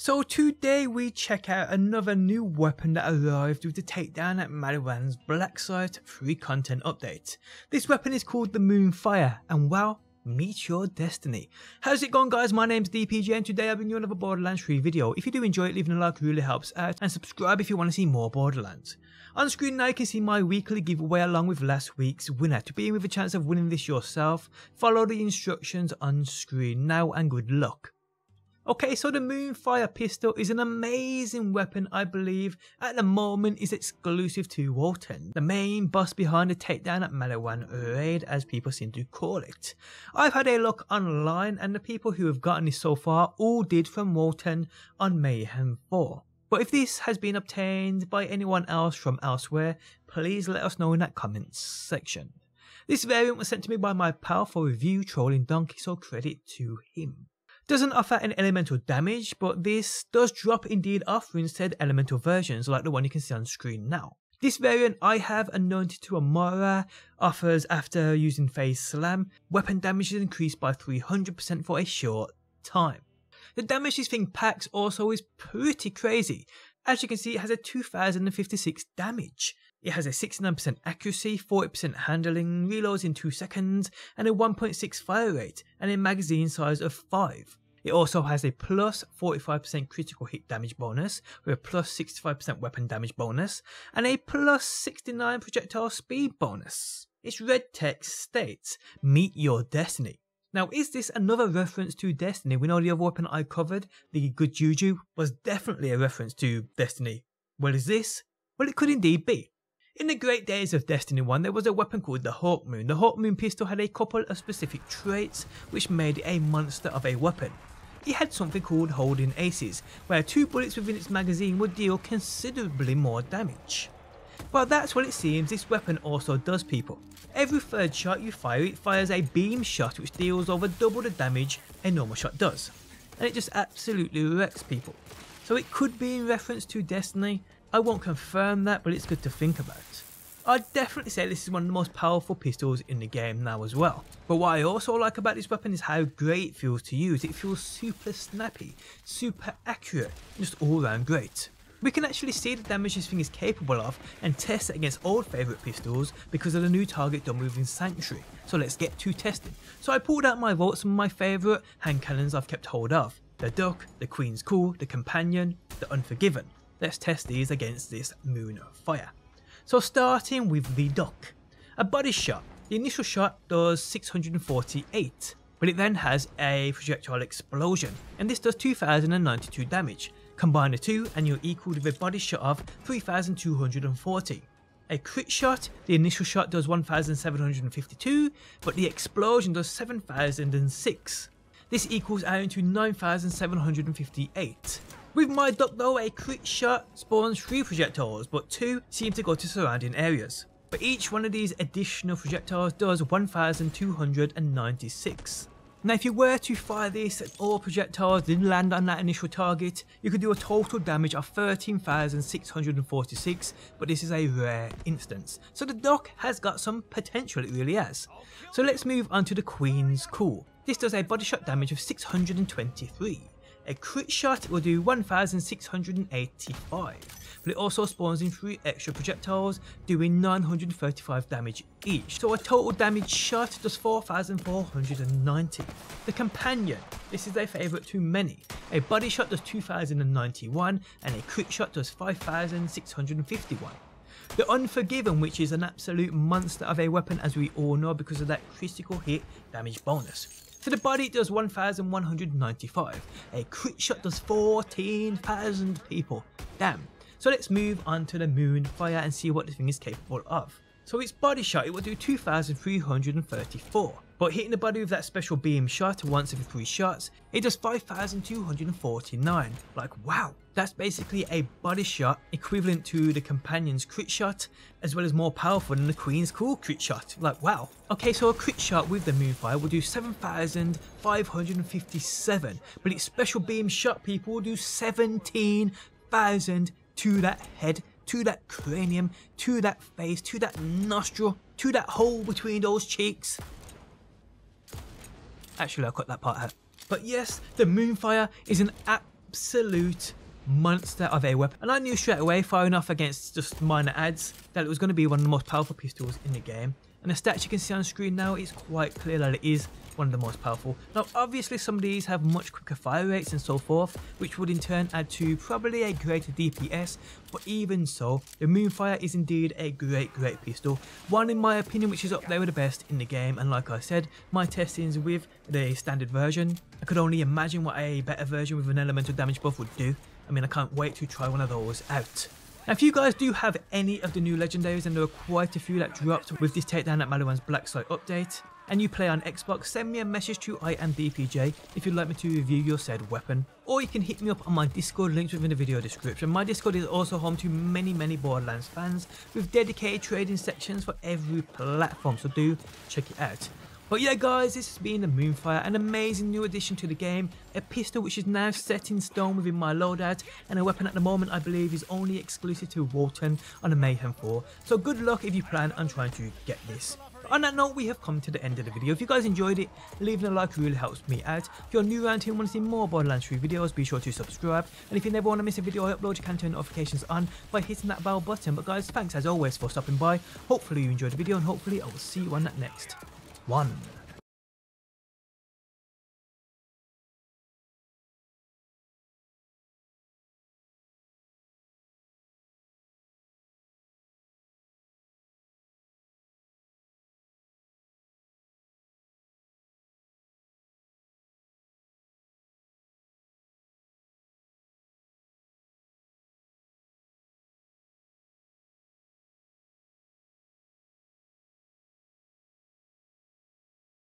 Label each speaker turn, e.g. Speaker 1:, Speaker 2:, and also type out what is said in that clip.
Speaker 1: So today we check out another new weapon that arrived with the takedown at Maliwan's Black Site free content update. This weapon is called the Moonfire and well, meet your destiny. How's it going guys? My name's DPJ and today I bring you another Borderlands 3 video. If you do enjoy it, leaving a like really helps out and subscribe if you want to see more Borderlands. On screen now you can see my weekly giveaway along with last week's winner. To be in with a chance of winning this yourself, follow the instructions on screen now and good luck. Okay, so the Moonfire pistol is an amazing weapon I believe at the moment is exclusive to Wotan, the main boss behind the takedown at Maliwan raid as people seem to call it. I've had a look online and the people who have gotten this so far all did from Wotan on Mayhem 4. But if this has been obtained by anyone else from elsewhere, please let us know in that comments section. This variant was sent to me by my pal for review trolling donkey so credit to him. Doesn't offer any elemental damage, but this does drop indeed offering said elemental versions like the one you can see on screen now. This variant I have anointed to Amara offers after using phase slam, weapon damage is increased by 300% for a short time. The damage this thing packs also is pretty crazy. As you can see it has a 2056 damage. It has a 69% accuracy, 40% handling, reloads in 2 seconds, and a 1.6 fire rate, and a magazine size of 5. It also has a plus 45% critical hit damage bonus, with a plus 65% weapon damage bonus, and a plus 69 projectile speed bonus. Its red text states, Meet your destiny. Now, is this another reference to Destiny? We know the other weapon I covered, the Good Juju, was definitely a reference to Destiny. Well, is this? Well, it could indeed be. In the great days of Destiny 1, there was a weapon called the Hawkmoon. The Hawkmoon pistol had a couple of specific traits which made it a monster of a weapon. It had something called holding aces, where two bullets within its magazine would deal considerably more damage. Well that's what it seems this weapon also does people. Every third shot you fire it fires a beam shot which deals over double the damage a normal shot does. And it just absolutely wrecks people. So it could be in reference to Destiny, I won't confirm that, but it's good to think about. I'd definitely say this is one of the most powerful pistols in the game now as well. But what I also like about this weapon is how great it feels to use. It feels super snappy, super accurate, just all round great. We can actually see the damage this thing is capable of and test it against old favourite pistols because of the new target done within Sanctuary. So let's get to testing. So I pulled out my vault some of my favourite hand cannons I've kept hold of. The Duc, the Queen's Call, the Companion, the Unforgiven. Let's test these against this Moon Fire. So starting with the Duc. A body shot. The initial shot does 648, but it then has a projectile explosion, and this does 2092 damage. Combine the two and you're equal with a body shot of 3240. A crit shot, the initial shot does 1752, but the explosion does 7006. This equals out to 9758. With my Duc though, a crit shot spawns 3 projectiles, but 2 seem to go to surrounding areas. But each one of these additional projectiles does 1296. Now if you were to fire this and all projectiles didn't land on that initial target, you could do a total damage of 13,646, but this is a rare instance. So the Duc has got some potential, it really has. So let's move on to the Queen's Call. This does a body shot damage of 623. A crit shot will do 1685, but it also spawns in 3 extra projectiles doing 935 damage each, so a total damage shot does 4490. The Companion, this is a favourite to many. A body shot does 2091 and a crit shot does 5651. The Unforgiven, which is an absolute monster of a weapon as we all know because of that critical hit damage bonus. To the body it does 1195. A crit shot does 14,000 people. Damn. So let's move on to the Moonfire and see what this thing is capable of. So its body shot it will do 2334. But hitting the body with that special beam shot once every 3 shots, it does 5249. Like wow, that's basically a body shot equivalent to the companion's crit shot, as well as more powerful than the queen's call crit shot. Like wow. Okay, so a crit shot with the Moonfire will do 7557, but its special beam shot people will do 17,000 to that head to that cranium, to that face, to that nostril, to that hole between those cheeks. Actually, I'll cut that part out. But yes, the Moonfire is an absolute monster of a weapon. And I knew straight away, firing off against just minor ads, that it was going to be one of the most powerful pistols in the game. And the stats you can see on screen now, it's quite clear that it is one of the most powerful. Now obviously some of these have much quicker fire rates and so forth, which would in turn add to probably a greater DPS, but even so, the Moonfire is indeed a great great pistol, one in my opinion which is up there with the best in the game and like I said, my testings with the standard version, I could only imagine what a better version with an elemental damage buff would do. I mean I can't wait to try one of those out. Now if you guys do have any of the new legendaries and there are quite a few that dropped with this takedown at Maliwan's Black Site update, and you play on Xbox, send me a message to I am DPJ if you'd like me to review your said weapon. Or you can hit me up on my Discord linked within the video description. My Discord is also home to many many Borderlands fans with dedicated trading sections for every platform, so do check it out. But yeah guys, this has been the Moonfire, an amazing new addition to the game, a pistol which is now set in stone within my loadout, and a weapon at the moment I believe is only exclusive to Wotan on the Mayhem 4, so good luck if you plan on trying to get this. On that note, we have come to the end of the video. If you guys enjoyed it, leaving a like really helps me out. If you're new around here and want to see more Borderlands 3 videos, be sure to subscribe. And if you never want to miss a video I upload, you can turn notifications on by hitting that bell button. But guys, thanks as always for stopping by. Hopefully you enjoyed the video and hopefully I will see you on that next one.